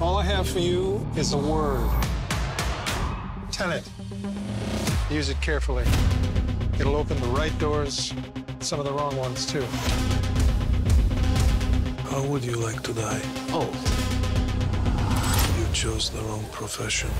All I have for you is a word. Tenet. Use it carefully. It'll open the right doors, some of the wrong ones, too. How would you like to die? Oh, You chose the wrong profession.